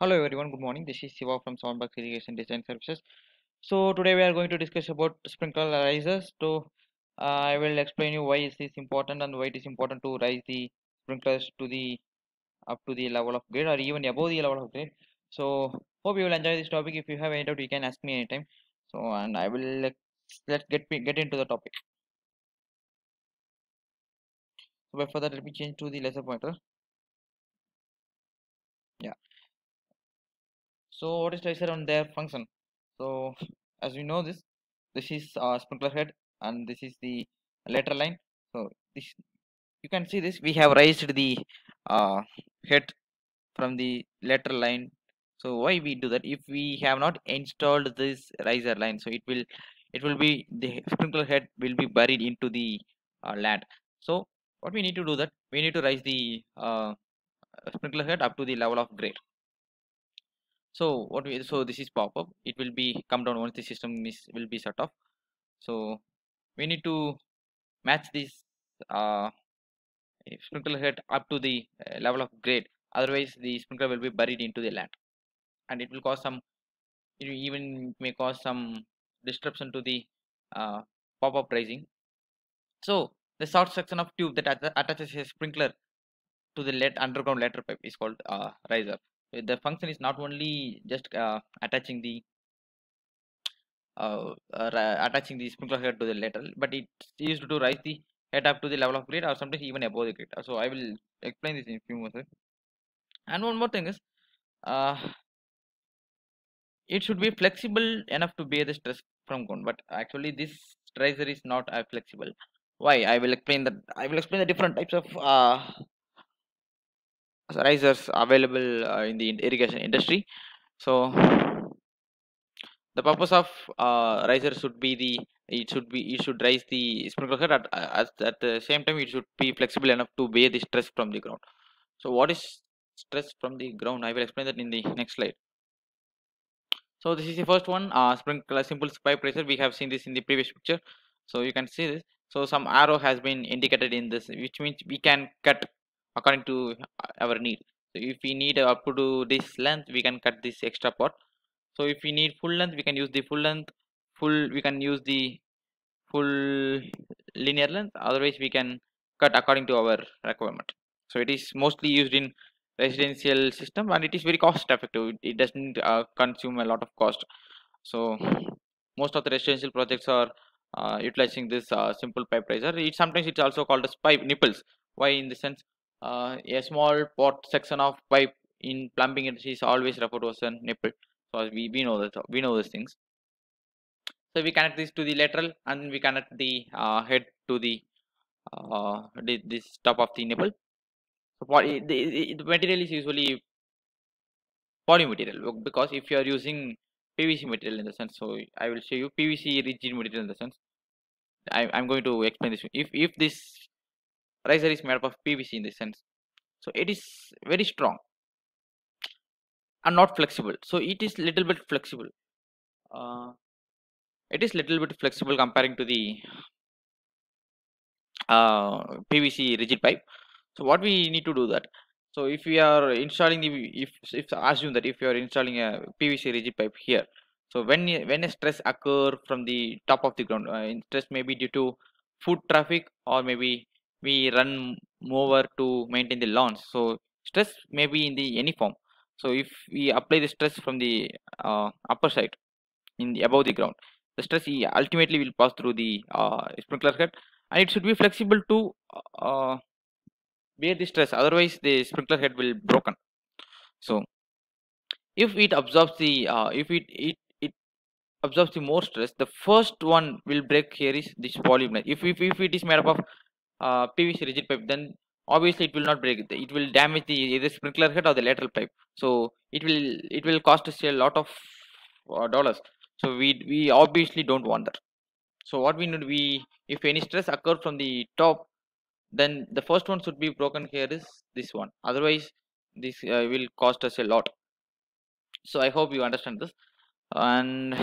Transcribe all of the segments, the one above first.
Hello everyone, good morning. This is Siva from Seven Bucks Irrigation Design Services. So today we are going to discuss about sprinkler risers. So uh, I will explain you why is this important and why it is important to rise the sprinklers to the up to the level of grade or even above the level of grade. So hope you will enjoy this topic. If you have any doubt, you can ask me anytime. So and I will let's, let's get me get into the topic. So before that, let me change to the laser pointer. Yeah. So what is riser on their function? So as we know this, this is sprinkler head and this is the lateral line. So this you can see this we have raised the uh, head from the lateral line. So why we do that? If we have not installed this riser line, so it will it will be the sprinkler head will be buried into the uh, land. So what we need to do that we need to raise the uh, sprinkler head up to the level of grade so what we so this is pop up it will be come down once the system is will be shut off so we need to match this uh sprinkler head up to the uh, level of grade. Otherwise the sprinkler will be buried into the land. And it will cause some it even may cause some disruption to the uh, pop-up rising. So the short section of tube that attaches a sprinkler to the lead underground lateral pipe is called uh, riser the function is not only just uh, attaching the uh, uh, attaching the sprinkler head to the lateral but it's used to rise the head up to the level of grade or sometimes even above the grade. So i will explain this in a few minutes and one more thing is uh, it should be flexible enough to bear the stress from ground but actually this riser is not uh, flexible. Why? I will explain that i will explain the different types of uh, risers available uh, in the irrigation industry. So the purpose of uh, riser should be the it should be it should raise the sprinkler head at, at, at the same time it should be flexible enough to bear the stress from the ground. So what is stress from the ground? I will explain that in the next slide. So this is the first one uh, sprinkler simple pipe riser we have seen this in the previous picture. So you can see this. So some arrow has been indicated in this which means we can cut according to our need. So if we need up to this length we can cut this extra part. So if we need full length we can use the full length full we can use the full linear length. Otherwise we can cut according to our requirement. So it is mostly used in residential system and it is very cost effective. It, doesn't uh, consume a lot of cost. So most of the residential projects are uh, utilizing this uh, simple pipe riser it sometimes it's also called as pipe nipples. Why? In the sense uh, a small pot section of pipe in plumbing industry is always referred to as a nipple. So we, we know that we know these things. So we connect this to the lateral and we connect the uh, head to the uh, this top of the nipple. So what the, the, material is usually poly material because if you are using pvc material in the sense so i will show you pvc rigid material in the sense. I, i'm going to explain this. If if this riser is made up of pvc in this sense. So it is very strong and not flexible. So it is little bit flexible. Uh, it is little bit flexible comparing to the uh, pvc rigid pipe. So what we need to do that. So if we are installing the if if assume that if you are installing a pvc rigid pipe here so when when a stress occur from the top of the ground uh, stress may be due to foot traffic or maybe we run mower to maintain the lawns so stress may be in the any form. So if we apply the stress from the uh, upper side in the above the ground the stress ultimately will pass through the uh, sprinkler head and it should be flexible to uh, bear the stress. Otherwise the sprinkler head will broken. So if it absorbs the uh, if it, it it absorbs the more stress the first one will break here is this polymer if, if if it is made up of uh, pvc rigid pipe then obviously it will not break. It will damage the either sprinkler head or the lateral pipe. So it will it will cost us a lot of uh, dollars. So we we obviously don't want that. So what we need we if any stress occur from the top then the first one should be broken here is this one. Otherwise this uh, will cost us a lot. So i hope you understand this. And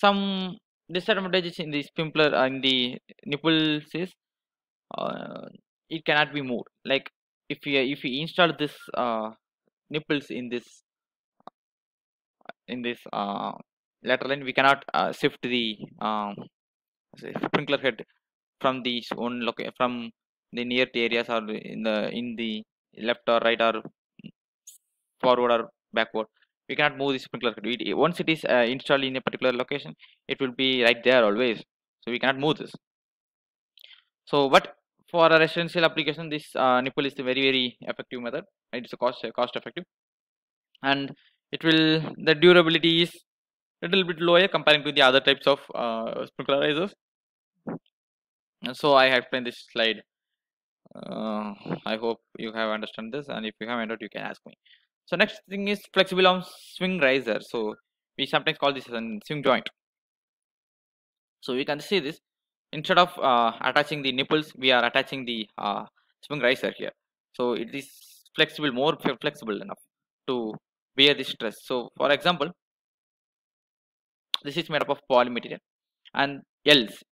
some disadvantages in the uh, in the nipples is uh, it cannot be moved. Like if we if we install this uh, nipples in this in this uh, lateral line we cannot uh, shift the um, sprinkler head from these one location from the near areas or in the in the left or right or forward or backward. We cannot move the sprinkler head. It, once it is uh, installed in a particular location it will be right there always. So we cannot move this. So but for a residential application this uh, nipple is the very very effective method. It's a cost cost effective. And it will the durability is a little bit lower comparing to the other types of uh, sprinkler risers so i have explained this slide. Uh, i hope you have understand this and if you haven't you can ask me. So next thing is flexible arm swing riser. So we sometimes call this as a swing joint. So we can see this instead of uh, attaching the nipples we are attaching the uh, swing riser here. So it is flexible more flexible enough to bear the stress. So for example this is made up of polymaterial and L's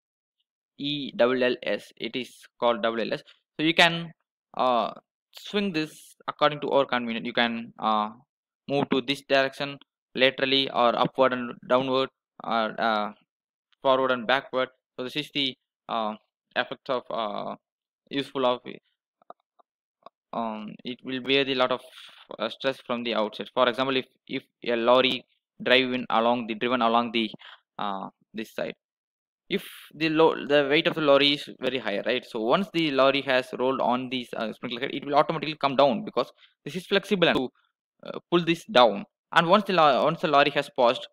E double L S. It is called double L S. So you can uh, swing this according to our convenience. You can uh, move to this direction laterally or upward and downward or uh, forward and backward so this is the uh, effect of uh, useful of um, it will bear a lot of uh, stress from the outside for example if if a lorry driving along the driven along the uh, this side if the the weight of the lorry is very high right? So once the lorry has rolled on these uh, sprinkler head it will automatically come down because this is flexible and to uh, pull this down. And once the once the lorry has paused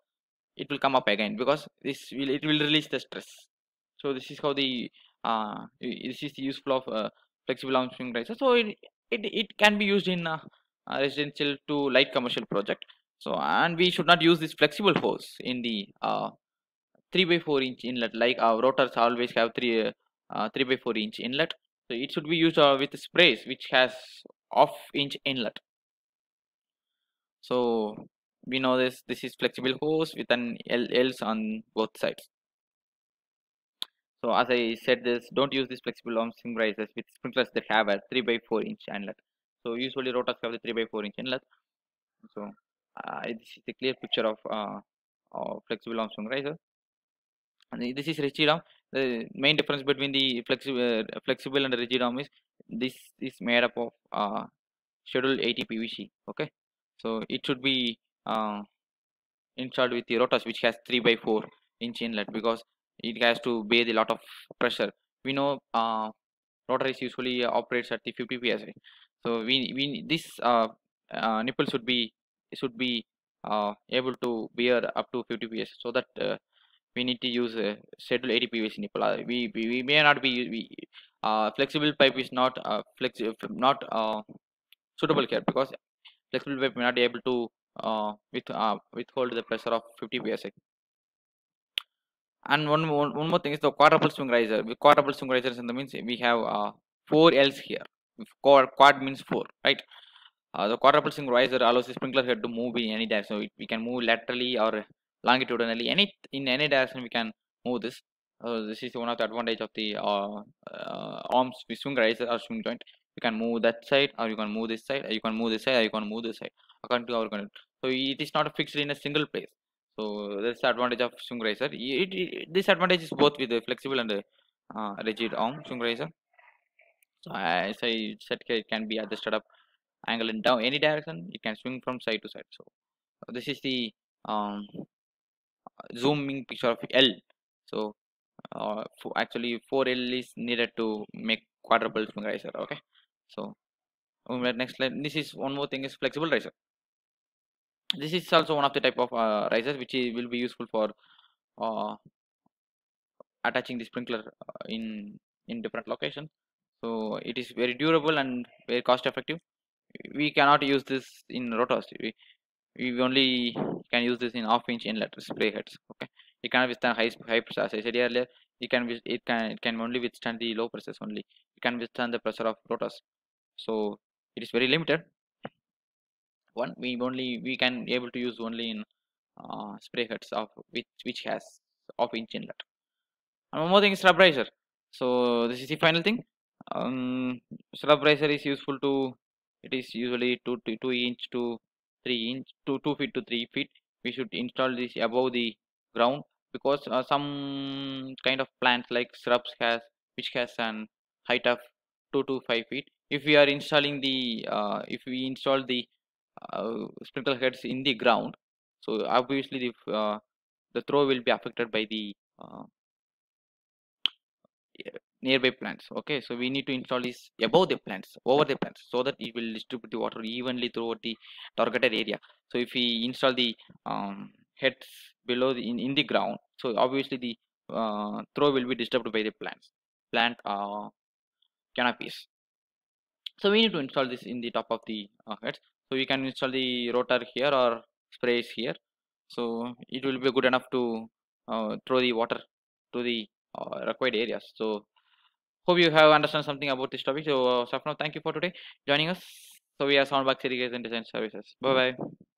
it will come up again because this will it will release the stress so this is how the uh, this is the useful of uh, flexible arm swing riser. So it, it, it can be used in uh, residential to light commercial project. So and we should not use this flexible hose in the uh, 3 by 4 inch inlet like our rotors always have 3 uh, 3 by 4 inch inlet. So it should be used uh, with sprays which has off inch inlet. So we know this this is flexible hose with an L L's on both sides so as I said this don't use these flexible arm risers with sprinklers that have a 3 by 4 inch inlet so usually rotors have the 3 by 4 inch inlet so uh, this is a clear picture of, uh, of flexible arm riser and this is rigid arm. The main difference between the flexible uh, flexible and rigid arm is this is made up of uh, schedule 80 PVC okay? So it should be uh, installed with the rotors which has 3 by 4 inch inlet because it has to bear a lot of pressure. We know uh, rotor is usually operates at the 50 psi so we we this uh, uh, nipple should be should be uh, able to bear up to 50 psi so that uh, we need to use a schedule 80 pvc nipple. Uh, we, we, we may not be we, flexible pipe is not flexible not suitable here because flexible pipe may not be able to with withhold the pressure of 50 psi and one more, one more thing is the quadruple swing riser. Quadruple swing in the means we have uh, four L's here. Quad, quad means four right? Uh, the quadruple swing riser allows the sprinkler head to move in any direction. So we can move laterally or longitudinally any in any direction we can move this. Uh, this is one of the advantage of the uh, uh, arms swing riser or swing joint. You can move that side or you can move this side or you can move this side or you can move this side according to our content so it is not fixed in a single place so that's the advantage of swing riser it, it, this advantage is both with the flexible and the uh, rigid arm swing riser so as i said it can be adjusted up angle in down any direction it can swing from side to side so this is the um, zooming picture of L. So uh, actually 4L is needed to make quadruple swing riser. Okay. So next slide. This is one more thing is flexible riser. This is also one of the type of uh, risers which will be useful for uh, attaching the sprinkler uh, in in different locations. So it is very durable and very cost effective. We cannot use this in rotors. We, we only can use this in half inch inlet spray heads okay it cannot withstand high high pressure as i said earlier it can it can it can only withstand the low pressures only it can withstand the pressure of rotors so it is very limited one we only we can able to use only in uh, spray heads of which which has half inch inlet and one more thing is slab riser. So this is the final thing. Um, slab riser is useful to it is usually 2 to 2 inch to 3 inch to 2 feet to 3 feet. We should install this above the ground because uh, some kind of plants like shrubs has which has an height of 2 to 5 feet. If we are installing the uh, if we install the sprinkler heads in the ground. So obviously the uh, the throw will be affected by the uh, nearby plants. Okay so we need to install this above the plants over the plants so that it will distribute the water evenly throughout the targeted area. So if we install the um, heads below the in, in the ground so obviously the uh, throw will be disturbed by the plants. Plant uh, canopies so we need to install this in the top of the uh, heads. So we can install the rotor here or sprays here. So it will be good enough to uh, throw the water to the uh, required areas. So hope you have understand something about this topic. So uh, Safno, thank you for today joining us. So we are Seven Bucks irrigation design services. Bye bye